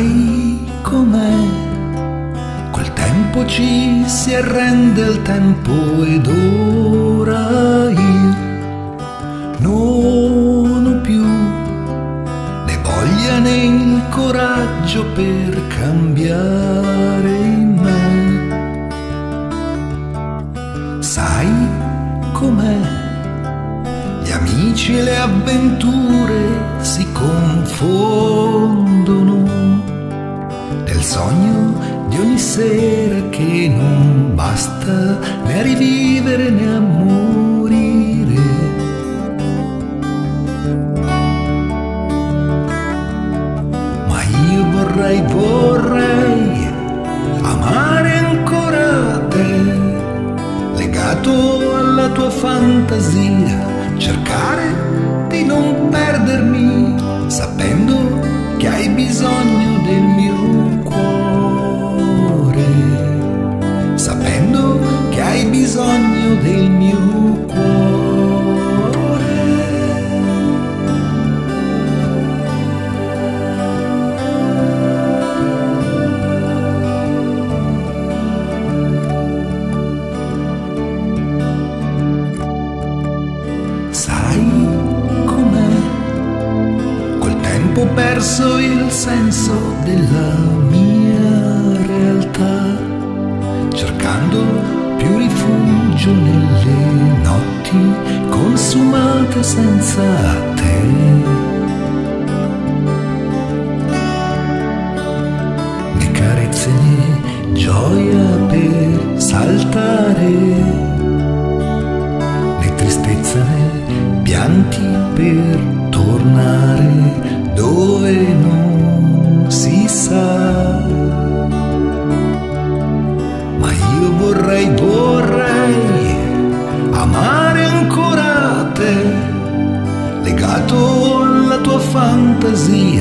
sai com'è, col tempo ci si arrende il tempo ed ora io non ho più né voglia né il coraggio per cambiare in me. Sai com'è? Gli amici e le avventure si confondono nel sogno di ogni sera che non basta né a rivivere né a morire. Ma io vorrei, vorrei amare ancora te, legato alla tua fantasia, cercare di non perdermi, sapendo che hai bisogno del mio del mio ho perso il senso della mia realtà, cercando più rifugio nelle notti consumate senza te. Né carezze né gioia per saltare né tristezza né pianti per tornare fantasia,